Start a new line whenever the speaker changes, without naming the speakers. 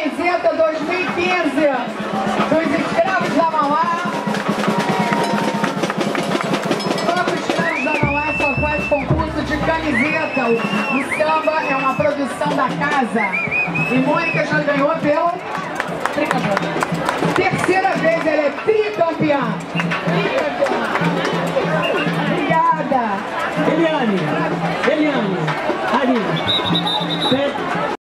camiseta 2015 dos escravos da Mauá. Banco Escravos da Mauá só faz concurso de camiseta. O samba é uma produção da casa. E Mônica já ganhou pelo... Terceira vez, ela é tricampeã. Tricampeã. Obrigada. Eliane. Eliane.